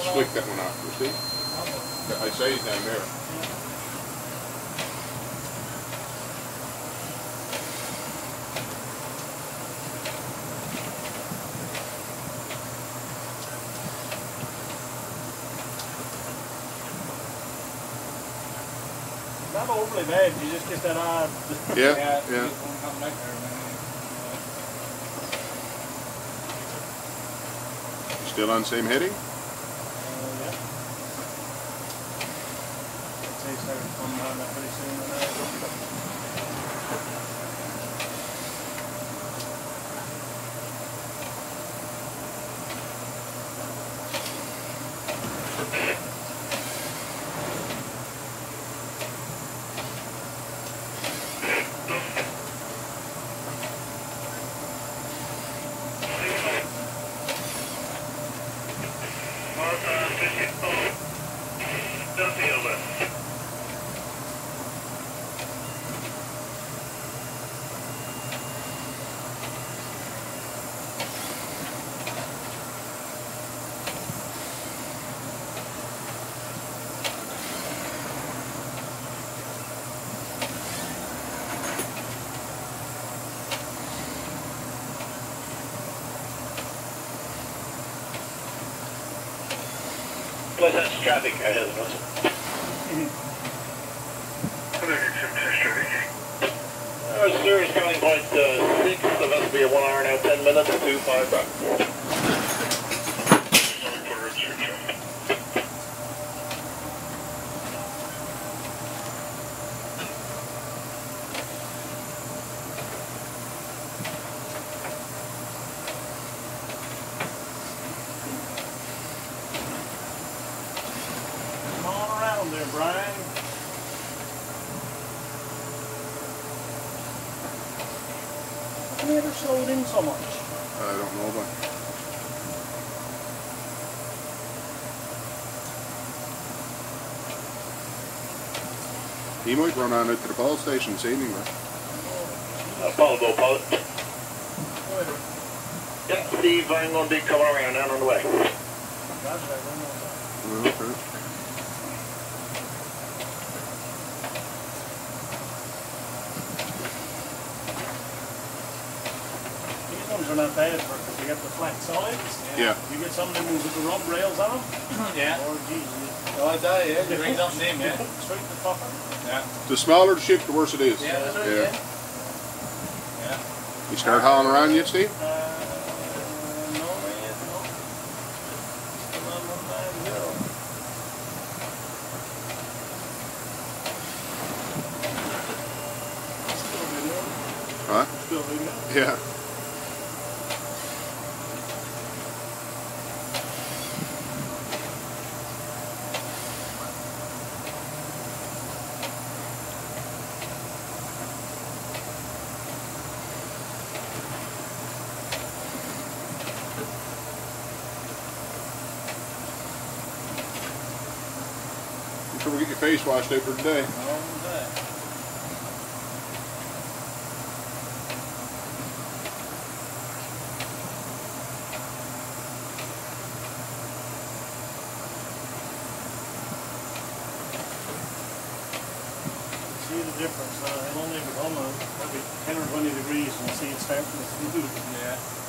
slick that one off, you see? I say it's down there. Not overly bad, you just get that odd. Yeah, Yeah, yeah. just won't come back there, man. Still on same heading? Uh, yeah. I'd say coming down that pretty soon. and, uh, Plus that's traffic ahead of us. Our service coming point uh, six, so that'll be a one hour now, ten minutes, two five back. Come on around there, Brian. How come you ever slowed in so much? I don't know, but he might run on out to the ball station this evening, though. Uh, Paul, go, Paul. Whatever. Yeah, Steve, I'm gonna be coming around down on the way. Roger that, run on that. Well, okay. Are not bad because you get the flat sides. Yeah. You get some of them with the rub rails on them. Yeah. Or Jesus. Oh, I tell you, you bring something in, yeah. Straight to the top. Yeah. The smaller the ship, the worse it is. Yeah, that's right, Yeah. yeah. Yeah. You start hauling around yet, Steve? Uh, no, man, no. Still on one nine zero. Still video. Huh? Still video. Yeah. Before we get your face washed out for today. See the difference, uh, it'll only become a, maybe ten or twenty degrees and see it starting to smooth. Yeah.